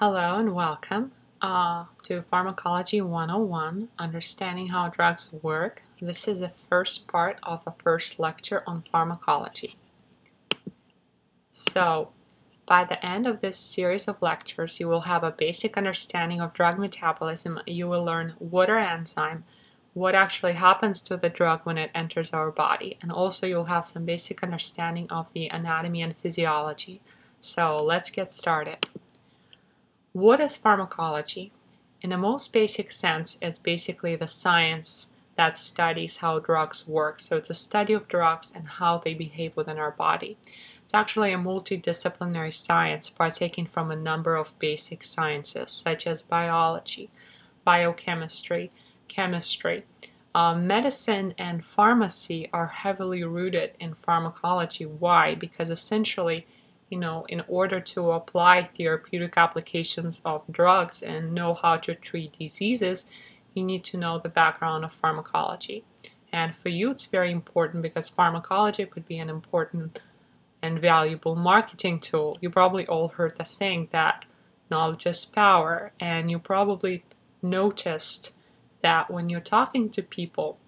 Hello and welcome uh, to Pharmacology 101, Understanding How Drugs Work. This is the first part of a first lecture on pharmacology. So, by the end of this series of lectures, you will have a basic understanding of drug metabolism. You will learn what are enzymes, what actually happens to the drug when it enters our body, and also you'll have some basic understanding of the anatomy and physiology. So, let's get started. What is pharmacology? In the most basic sense, it's basically the science that studies how drugs work. So it's a study of drugs and how they behave within our body. It's actually a multidisciplinary science partaking from a number of basic sciences such as biology, biochemistry, chemistry. Uh, medicine and pharmacy are heavily rooted in pharmacology. Why? Because essentially you know, in order to apply therapeutic applications of drugs and know how to treat diseases, you need to know the background of pharmacology. And for you, it's very important because pharmacology could be an important and valuable marketing tool. You probably all heard the saying that knowledge is power, and you probably noticed that when you're talking to people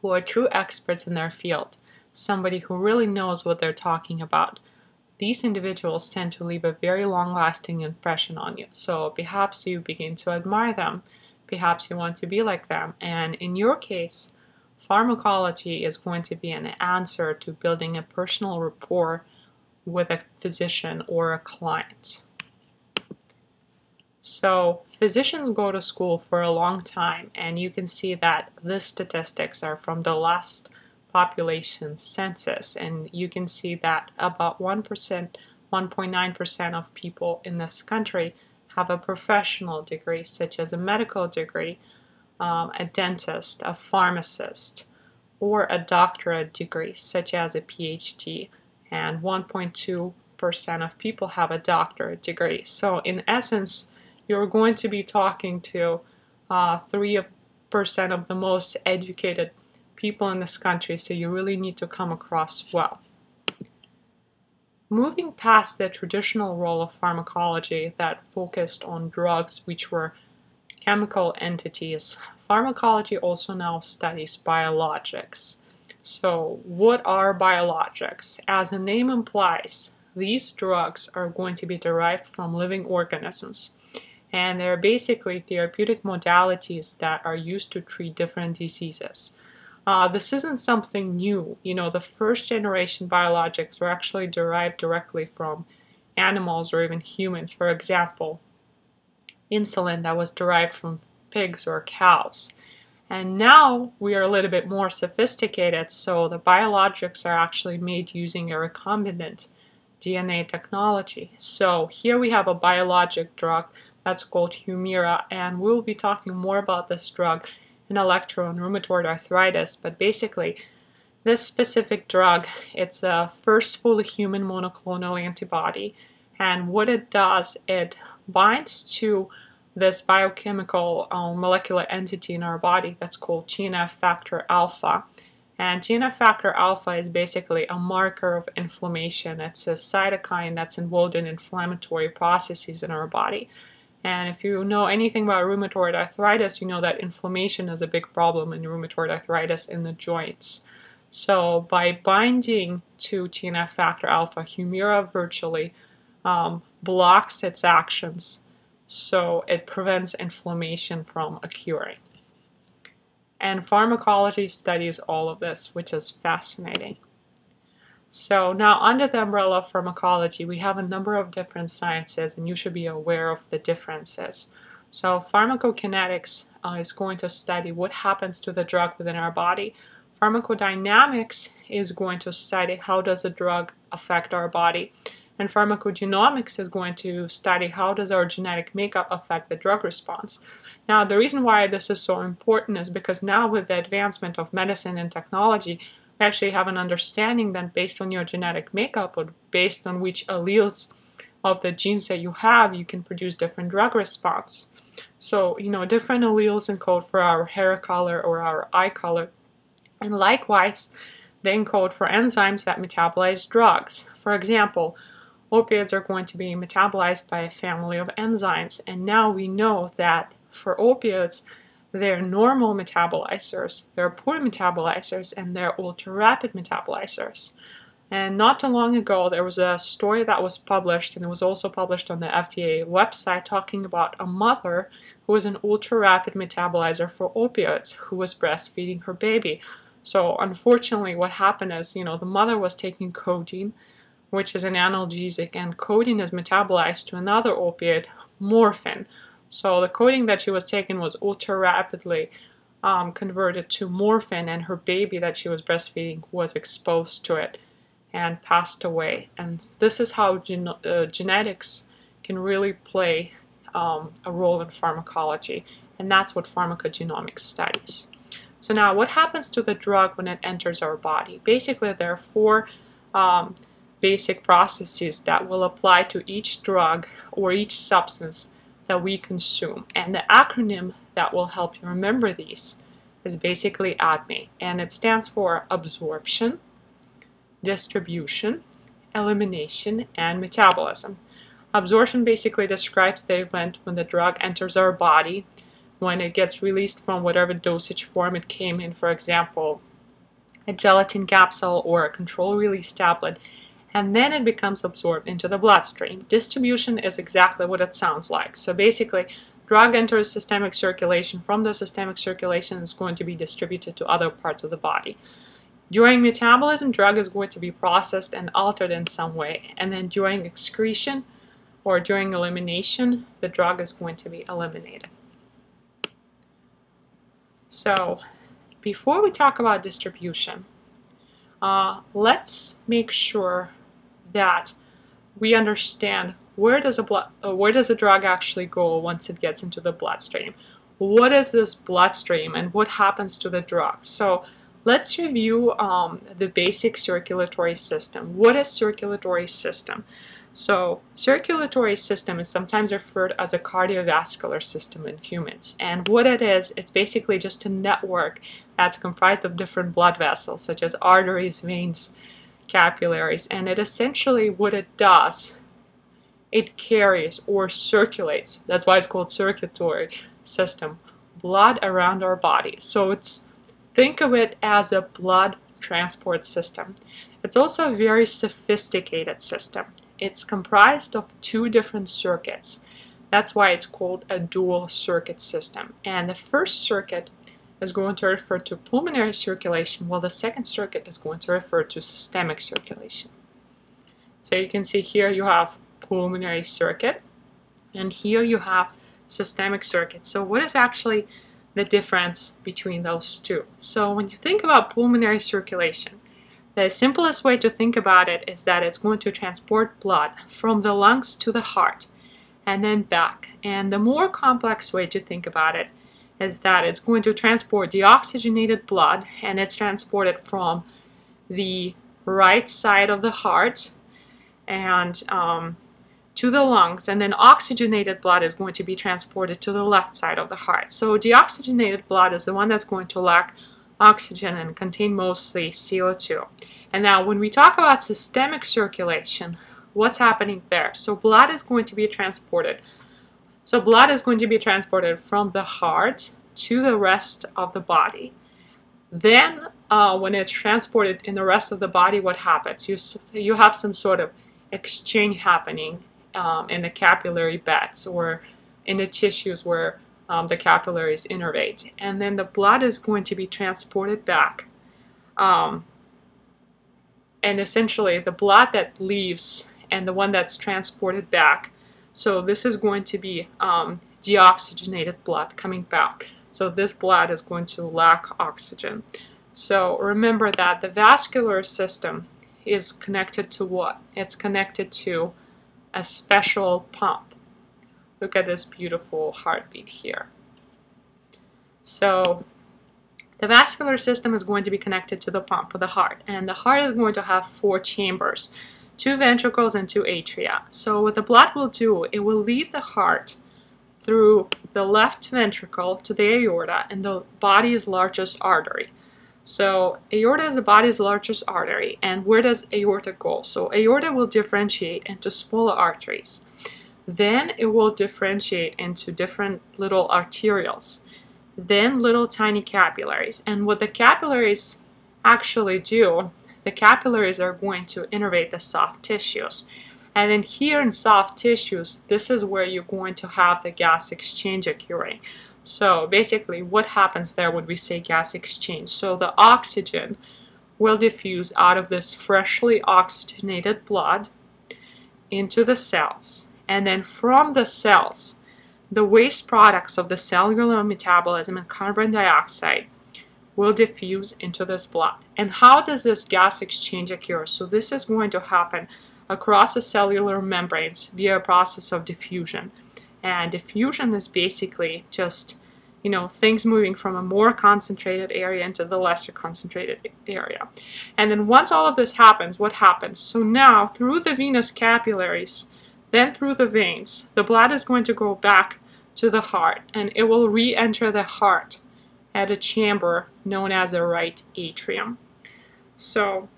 who are true experts in their field, somebody who really knows what they're talking about, these individuals tend to leave a very long lasting impression on you. So perhaps you begin to admire them, perhaps you want to be like them. And in your case, pharmacology is going to be an answer to building a personal rapport with a physician or a client. So, physicians go to school for a long time, and you can see that these statistics are from the last population census, and you can see that about 1%, 1.9% of people in this country have a professional degree, such as a medical degree, um, a dentist, a pharmacist, or a doctorate degree, such as a PhD, and 1.2% of people have a doctorate degree. So, in essence, you're going to be talking to uh, 3% of the most educated people in this country, so you really need to come across well. Moving past the traditional role of pharmacology that focused on drugs which were chemical entities, pharmacology also now studies biologics. So, what are biologics? As the name implies, these drugs are going to be derived from living organisms. And they're basically therapeutic modalities that are used to treat different diseases. Uh, this isn't something new. You know, the first generation biologics were actually derived directly from animals or even humans. For example, insulin that was derived from pigs or cows. And now we are a little bit more sophisticated, so the biologics are actually made using a recombinant DNA technology. So here we have a biologic drug that's called Humira, and we'll be talking more about this drug in electro and rheumatoid arthritis, but basically this specific drug, it's a first fully human monoclonal antibody, and what it does, it binds to this biochemical uh, molecular entity in our body that's called TNF factor alpha. And TNF factor alpha is basically a marker of inflammation. It's a cytokine that's involved in inflammatory processes in our body. And if you know anything about rheumatoid arthritis, you know that inflammation is a big problem in rheumatoid arthritis in the joints. So by binding to TNF factor alpha, Humira virtually um, blocks its actions, so it prevents inflammation from occurring. And pharmacology studies all of this, which is fascinating. So now under the umbrella of pharmacology, we have a number of different sciences and you should be aware of the differences. So pharmacokinetics uh, is going to study what happens to the drug within our body. Pharmacodynamics is going to study how does the drug affect our body. And pharmacogenomics is going to study how does our genetic makeup affect the drug response. Now, the reason why this is so important is because now with the advancement of medicine and technology, actually have an understanding that based on your genetic makeup or based on which alleles of the genes that you have, you can produce different drug response. So, you know, different alleles encode for our hair color or our eye color. And likewise, they encode for enzymes that metabolize drugs. For example, opiates are going to be metabolized by a family of enzymes. And now we know that for opiates, they're normal metabolizers, they're poor metabolizers, and they're ultra rapid metabolizers. And not too long ago, there was a story that was published, and it was also published on the FDA website, talking about a mother who was an ultra rapid metabolizer for opioids who was breastfeeding her baby. So, unfortunately, what happened is, you know, the mother was taking codeine, which is an analgesic, and codeine is metabolized to another opiate, morphine. So the codeine that she was taking was ultra rapidly um, converted to morphine, and her baby that she was breastfeeding was exposed to it and passed away. And this is how gen uh, genetics can really play um, a role in pharmacology, and that's what pharmacogenomics studies. So now, what happens to the drug when it enters our body? Basically, there are four um, basic processes that will apply to each drug or each substance that we consume. And the acronym that will help you remember these is basically ADME, and it stands for absorption, distribution, elimination, and metabolism. Absorption basically describes the event when the drug enters our body, when it gets released from whatever dosage form it came in, for example, a gelatin capsule or a control release tablet, and then it becomes absorbed into the bloodstream. Distribution is exactly what it sounds like. So basically, drug enters systemic circulation. From the systemic circulation, it's going to be distributed to other parts of the body. During metabolism, drug is going to be processed and altered in some way. And then during excretion or during elimination, the drug is going to be eliminated. So before we talk about distribution, uh, let's make sure that we understand where does a blood, uh, where does a drug actually go once it gets into the bloodstream? What is this bloodstream and what happens to the drug? So let's review um, the basic circulatory system. What is circulatory system? So circulatory system is sometimes referred as a cardiovascular system in humans. And what it is, it's basically just a network that's comprised of different blood vessels, such as arteries, veins, capillaries and it essentially what it does it carries or circulates that's why it's called circulatory system blood around our body. So it's think of it as a blood transport system. It's also a very sophisticated system. It's comprised of two different circuits. That's why it's called a dual circuit system. And the first circuit is going to refer to pulmonary circulation, while the second circuit is going to refer to systemic circulation. So you can see here you have pulmonary circuit, and here you have systemic circuit. So what is actually the difference between those two? So when you think about pulmonary circulation, the simplest way to think about it is that it's going to transport blood from the lungs to the heart and then back. And the more complex way to think about it is that it's going to transport deoxygenated blood and it's transported from the right side of the heart and um, to the lungs and then oxygenated blood is going to be transported to the left side of the heart. So deoxygenated blood is the one that's going to lack oxygen and contain mostly CO2. And now when we talk about systemic circulation, what's happening there? So blood is going to be transported so blood is going to be transported from the heart to the rest of the body. Then uh, when it's transported in the rest of the body, what happens? You, you have some sort of exchange happening um, in the capillary beds or in the tissues where um, the capillaries innervate. And then the blood is going to be transported back. Um, and essentially the blood that leaves and the one that's transported back so this is going to be um, deoxygenated blood coming back. So this blood is going to lack oxygen. So remember that the vascular system is connected to what? It's connected to a special pump. Look at this beautiful heartbeat here. So the vascular system is going to be connected to the pump of the heart, and the heart is going to have four chambers two ventricles and two atria. So what the blood will do, it will leave the heart through the left ventricle to the aorta and the body's largest artery. So aorta is the body's largest artery, and where does aorta go? So aorta will differentiate into smaller arteries. Then it will differentiate into different little arterioles, then little tiny capillaries. And what the capillaries actually do, the capillaries are going to innervate the soft tissues. And then here in soft tissues, this is where you're going to have the gas exchange occurring. So basically what happens there would we say gas exchange. So the oxygen will diffuse out of this freshly oxygenated blood into the cells. And then from the cells, the waste products of the cellular metabolism and carbon dioxide will diffuse into this blood. And how does this gas exchange occur? So this is going to happen across the cellular membranes via a process of diffusion. And diffusion is basically just, you know, things moving from a more concentrated area into the lesser concentrated area. And then once all of this happens, what happens? So now through the venous capillaries, then through the veins, the blood is going to go back to the heart and it will re-enter the heart at a chamber known as a right atrium. So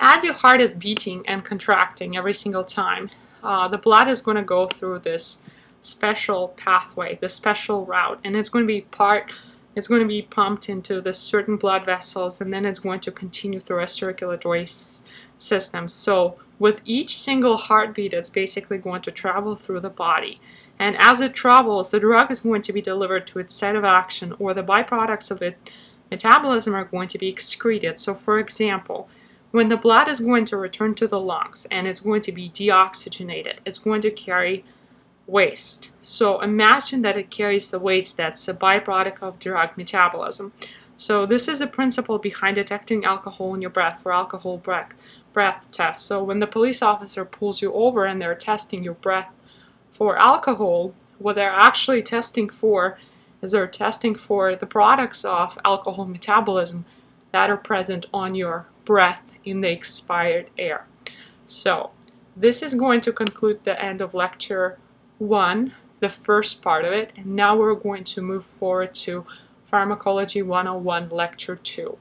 as your heart is beating and contracting every single time, uh, the blood is going to go through this special pathway, the special route, and it's going to be part, it's going to be pumped into the certain blood vessels, and then it's going to continue through a circulatory system. So with each single heartbeat, it's basically going to travel through the body. And as it travels, the drug is going to be delivered to its site of action, or the byproducts of its metabolism are going to be excreted. So for example, when the blood is going to return to the lungs and it's going to be deoxygenated, it's going to carry waste. So imagine that it carries the waste that's a byproduct of drug metabolism. So this is a principle behind detecting alcohol in your breath for alcohol breath, breath tests. So when the police officer pulls you over and they're testing your breath for alcohol, what they're actually testing for is they're testing for the products of alcohol metabolism that are present on your breath in the expired air. So this is going to conclude the end of lecture one, the first part of it, and now we're going to move forward to Pharmacology 101 Lecture 2.